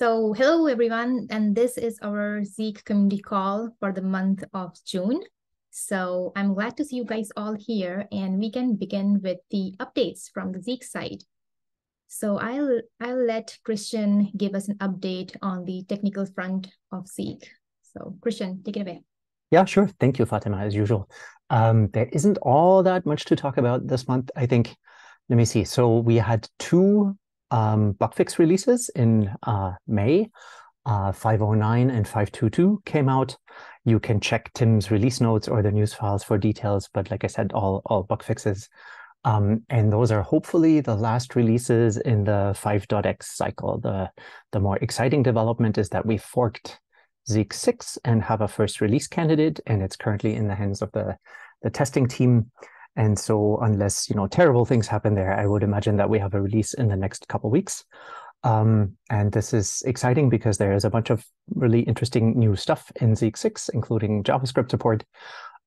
So hello everyone, and this is our Zeek community call for the month of June. So I'm glad to see you guys all here and we can begin with the updates from the Zeek side. So I'll, I'll let Christian give us an update on the technical front of Zeek. So Christian, take it away. Yeah, sure. Thank you, Fatema, as usual. Um, there isn't all that much to talk about this month. I think, let me see. So we had two um, bug fix releases in uh, May. Uh, 509 and 522 came out. You can check Tim's release notes or the news files for details. But like I said, all, all bug fixes. Um, and those are hopefully the last releases in the 5.x cycle. The, the more exciting development is that we forked Zeek 6 and have a first release candidate, and it's currently in the hands of the, the testing team. And so unless, you know, terrible things happen there, I would imagine that we have a release in the next couple weeks. Um, and this is exciting because there is a bunch of really interesting new stuff in Zeek 6, including JavaScript support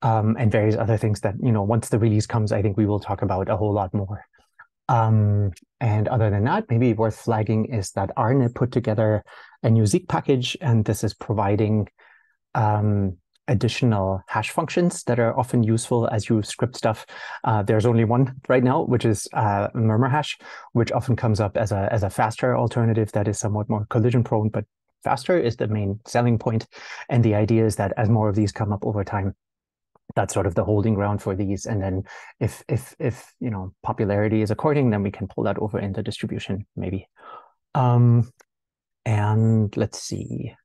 um, and various other things that, you know, once the release comes, I think we will talk about a whole lot more. Um, and other than that, maybe worth flagging is that Arne put together a new Zeek package, and this is providing um, additional hash functions that are often useful as you script stuff. Uh, there's only one right now, which is uh, murmur hash, which often comes up as a as a faster alternative that is somewhat more collision prone, but faster is the main selling point. And the idea is that as more of these come up over time, that's sort of the holding ground for these. And then if if if you know popularity is according, then we can pull that over into distribution maybe. Um, and let's see.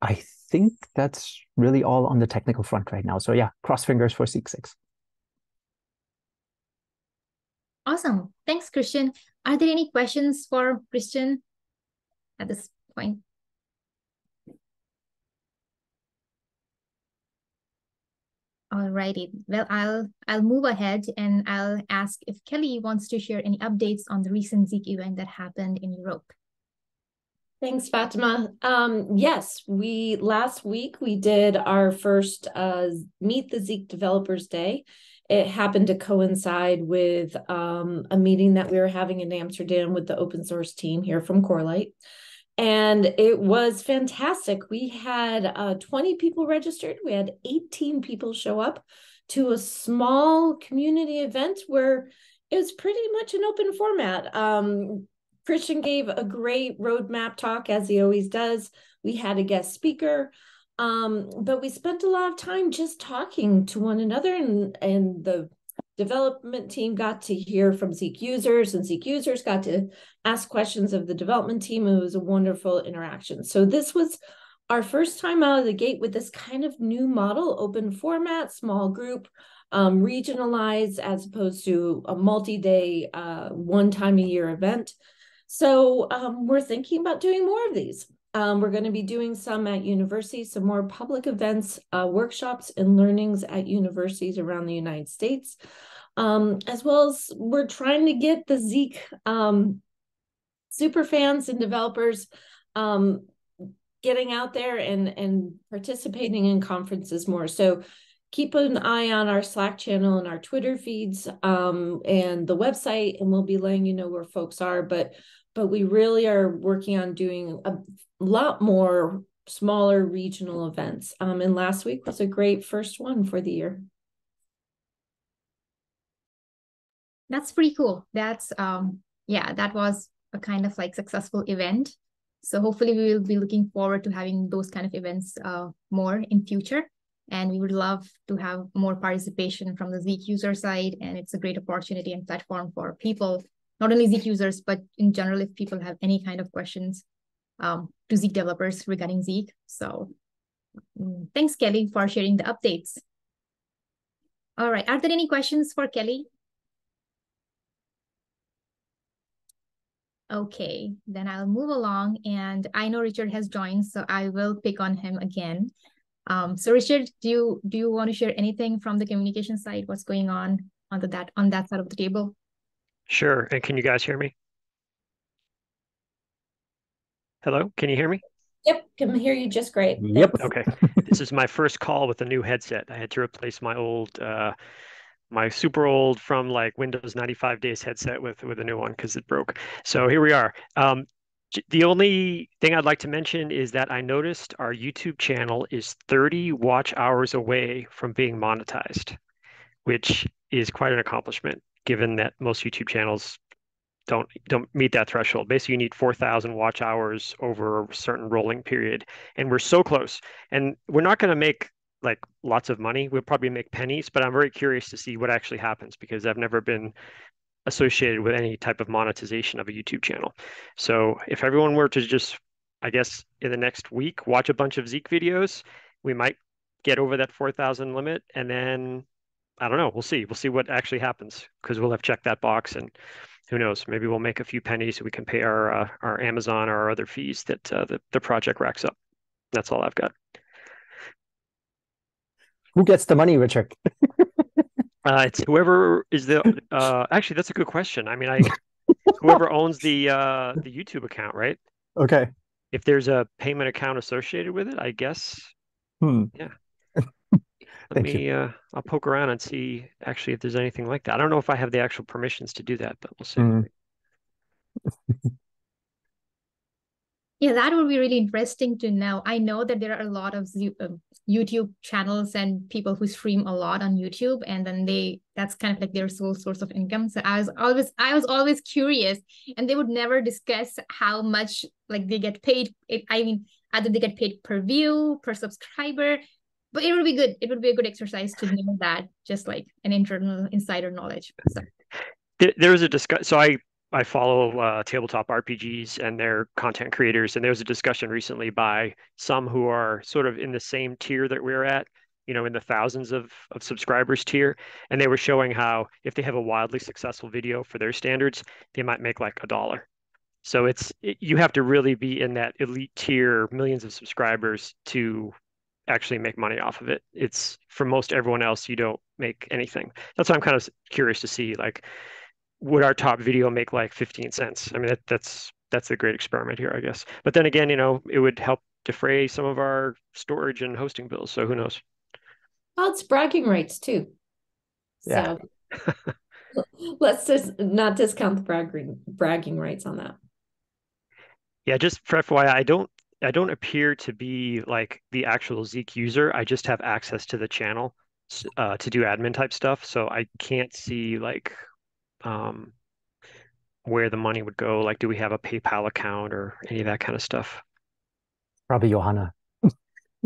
I think that's really all on the technical front right now. So yeah, cross fingers for Zeek 6. Awesome. Thanks, Christian. Are there any questions for Christian at this point? Alrighty. Well, I'll I'll move ahead and I'll ask if Kelly wants to share any updates on the recent Zeek event that happened in Europe. Thanks, Fatema. Um, yes, we last week we did our first uh, Meet the Zeek Developers Day. It happened to coincide with um, a meeting that we were having in Amsterdam with the open source team here from Corelight. And it was fantastic. We had uh, 20 people registered. We had 18 people show up to a small community event where it was pretty much an open format. Um, Christian gave a great roadmap talk, as he always does. We had a guest speaker, um, but we spent a lot of time just talking to one another, and, and the development team got to hear from Zeek users, and Zeek users got to ask questions of the development team. It was a wonderful interaction. So, this was our first time out of the gate with this kind of new model, open format, small group, um, regionalized as opposed to a multi day, uh, one time a year event. So um, we're thinking about doing more of these. Um, we're going to be doing some at universities, some more public events, uh, workshops, and learnings at universities around the United States, um, as well as we're trying to get the Zeek um, super fans and developers um, getting out there and and participating in conferences more. So keep an eye on our Slack channel and our Twitter feeds um, and the website, and we'll be letting you know where folks are. But but we really are working on doing a lot more smaller regional events. Um, and last week was a great first one for the year. That's pretty cool. That's um yeah, that was a kind of like successful event. So hopefully we will be looking forward to having those kind of events uh, more in future. And we would love to have more participation from the Zeek user side. And it's a great opportunity and platform for people not only Zeek users, but in general, if people have any kind of questions um, to Zeek developers regarding Zeek. So um, thanks, Kelly, for sharing the updates. All right, are there any questions for Kelly? Okay, then I'll move along. And I know Richard has joined, so I will pick on him again. Um, so Richard, do you do you want to share anything from the communication side? What's going on on the, that on that side of the table? Sure. And can you guys hear me? Hello, can you hear me? Yep, can hear you just great. Yep. Okay. this is my first call with a new headset. I had to replace my old, uh, my super old from like Windows 95 days headset with with a new one because it broke. So here we are. Um, The only thing I'd like to mention is that I noticed our YouTube channel is 30 watch hours away from being monetized, which is quite an accomplishment given that most YouTube channels don't don't meet that threshold. Basically, you need 4,000 watch hours over a certain rolling period, and we're so close. And we're not going to make like lots of money. We'll probably make pennies, but I'm very curious to see what actually happens because I've never been associated with any type of monetization of a YouTube channel. So if everyone were to just, I guess, in the next week, watch a bunch of Zeek videos, we might get over that 4,000 limit. And then I don't know, we'll see. We'll see what actually happens because we'll have checked that box and who knows, maybe we'll make a few pennies so we can pay our, uh, our Amazon or our other fees that uh, the, the project racks up. That's all I've got. Who gets the money, Richard? Uh, it's whoever is the. Uh, actually, that's a good question. I mean, I whoever owns the uh, the YouTube account, right? Okay. If there's a payment account associated with it, I guess. Hmm. Yeah. Let me. Uh, I'll poke around and see actually if there's anything like that. I don't know if I have the actual permissions to do that, but we'll see. Mm. Yeah, that would be really interesting to know. I know that there are a lot of um, YouTube channels and people who stream a lot on YouTube, and then they that's kind of like their sole source of income. So I was always I was always curious, and they would never discuss how much like they get paid. It, I mean, either they get paid per view, per subscriber, but it would be good. It would be a good exercise to know that, just like an internal insider knowledge. So. There was a discuss. So I I follow uh, tabletop RPGs and their content creators, and there was a discussion recently by some who are sort of in the same tier that we're at, you know, in the thousands of, of subscribers tier, and they were showing how if they have a wildly successful video for their standards, they might make like a dollar. So it's it, you have to really be in that elite tier, millions of subscribers to actually make money off of it. It's for most everyone else, you don't make anything. That's why I'm kind of curious to see like would our top video make like 15 cents? I mean, that, that's that's a great experiment here, I guess. But then again, you know, it would help defray some of our storage and hosting bills. So who knows? Well, it's bragging rights too. Yeah. So let's just not discount the bragging bragging rights on that. Yeah, just for FYI, I don't I don't appear to be like the actual Zeek user. I just have access to the channel uh, to do admin type stuff. So I can't see like um, where the money would go. Like, do we have a PayPal account or any of that kind of stuff? Probably Johanna.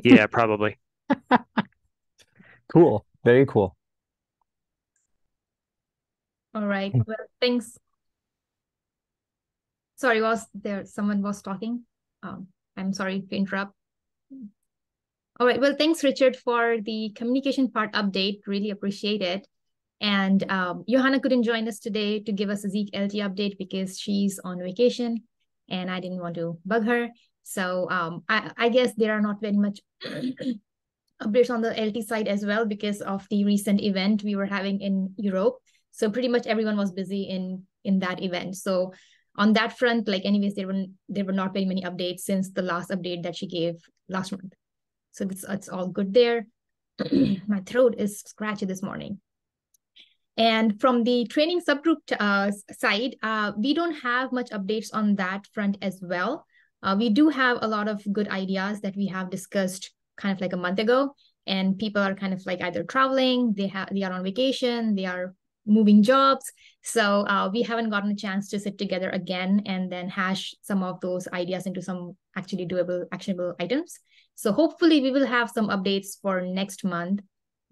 yeah, probably. cool. Very cool. All right. Well, thanks. Sorry, was there someone was talking? Um, I'm sorry to interrupt. All right. Well, thanks, Richard, for the communication part update. Really appreciate it. And um, Johanna couldn't join us today to give us a Zeek LT update because she's on vacation and I didn't want to bug her. So um, I, I guess there are not very much updates on the LT side as well because of the recent event we were having in Europe. So pretty much everyone was busy in in that event. So on that front, like anyways, there were there were not very many updates since the last update that she gave last month. So it's it's all good there. My throat is scratchy this morning. And from the training subgroup uh, side, uh, we don't have much updates on that front as well. Uh, we do have a lot of good ideas that we have discussed kind of like a month ago, and people are kind of like either traveling, they have they are on vacation, they are moving jobs. So uh, we haven't gotten a chance to sit together again and then hash some of those ideas into some actually doable, actionable items. So hopefully we will have some updates for next month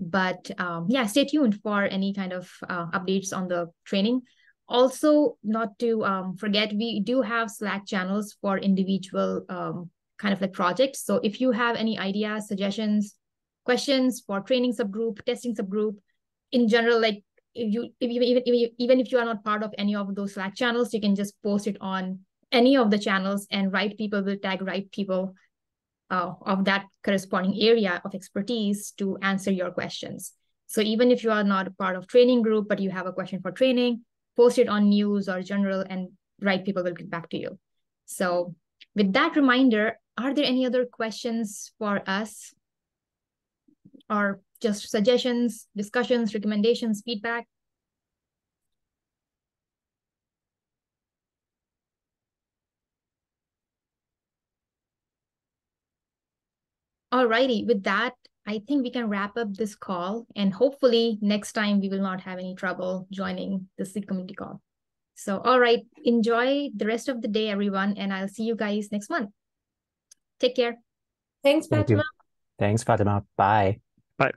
but um, yeah, stay tuned for any kind of uh, updates on the training. Also, not to um, forget, we do have Slack channels for individual um, kind of like projects. So if you have any ideas, suggestions, questions for training subgroup, testing subgroup, in general, like if you if you even even even if you are not part of any of those Slack channels, you can just post it on any of the channels and right people will tag right people uh, of that corresponding area of expertise to answer your questions. So even if you are not part of training group, but you have a question for training, post it on news or general and right people will get back to you. So with that reminder, are there any other questions for us or just suggestions, discussions, recommendations, feedback? Alrighty, with that, I think we can wrap up this call and hopefully next time we will not have any trouble joining the Zeek community call. So, all right, enjoy the rest of the day, everyone, and I'll see you guys next month. Take care. Thanks, Thank you. Fatema. Thanks, Fatema. Bye. Bye.